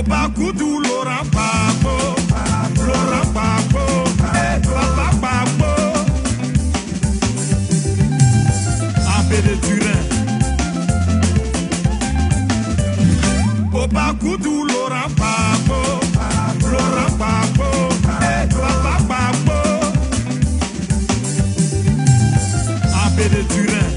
Au bas coup doux, l'aura pas beau, l'aura pas beau, et papa pas paix de Turin. Au bas coup doux, l'aura pas beau, et pas beau. A paix de Turin.